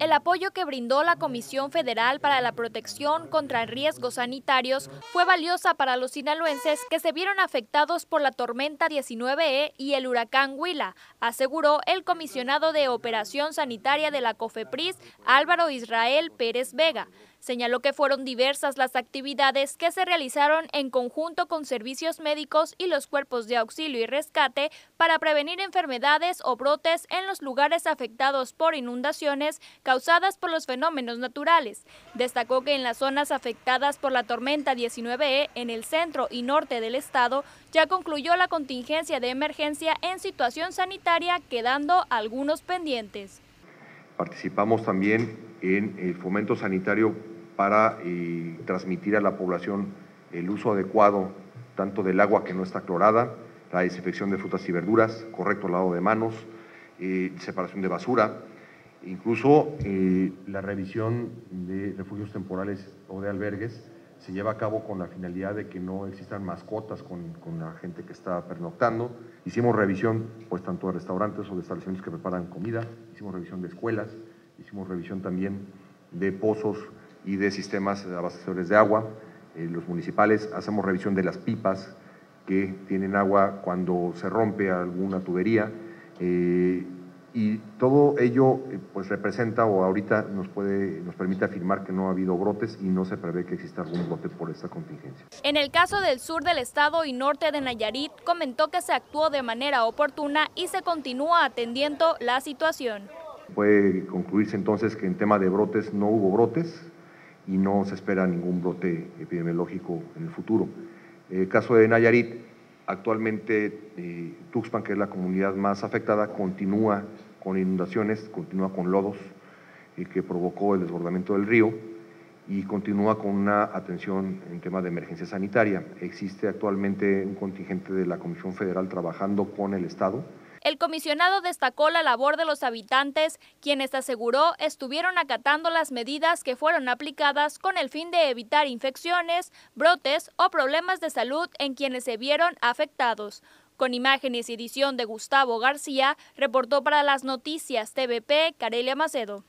El apoyo que brindó la Comisión Federal para la Protección contra Riesgos Sanitarios fue valiosa para los sinaloenses que se vieron afectados por la tormenta 19E y el huracán Huila, aseguró el comisionado de Operación Sanitaria de la COFEPRIS, Álvaro Israel Pérez Vega. Señaló que fueron diversas las actividades que se realizaron en conjunto con servicios médicos y los cuerpos de auxilio y rescate para prevenir enfermedades o brotes en los lugares afectados por inundaciones causadas por los fenómenos naturales. Destacó que en las zonas afectadas por la tormenta 19E en el centro y norte del estado ya concluyó la contingencia de emergencia en situación sanitaria, quedando algunos pendientes. Participamos también en el fomento sanitario para eh, transmitir a la población el uso adecuado tanto del agua que no está clorada, la desinfección de frutas y verduras, correcto lavado de manos, eh, separación de basura, incluso eh, la revisión de refugios temporales o de albergues se lleva a cabo con la finalidad de que no existan mascotas con, con, la gente que está pernoctando. Hicimos revisión, pues tanto de restaurantes o de establecimientos que preparan comida, hicimos revisión de escuelas, hicimos revisión también de pozos y de sistemas abastecedores de agua. Eh, los municipales hacemos revisión de las pipas que tienen agua cuando se rompe alguna tubería. Eh, y todo ello eh, pues representa o ahorita nos puede nos permite afirmar que no ha habido brotes y no se prevé que exista algún brote por esta contingencia. En el caso del sur del estado y norte de Nayarit comentó que se actuó de manera oportuna y se continúa atendiendo la situación. Puede concluirse entonces que en tema de brotes no hubo brotes y no se espera ningún brote epidemiológico en el futuro. En el caso de Nayarit, actualmente eh, Tuxpan, que es la comunidad más afectada, continúa con inundaciones, continúa con lodos eh, que provocó el desbordamiento del río y continúa con una atención en tema de emergencia sanitaria. Existe actualmente un contingente de la Comisión Federal trabajando con el Estado el comisionado destacó la labor de los habitantes, quienes aseguró estuvieron acatando las medidas que fueron aplicadas con el fin de evitar infecciones, brotes o problemas de salud en quienes se vieron afectados. Con imágenes y edición de Gustavo García, reportó para las noticias TVP Carelia Macedo.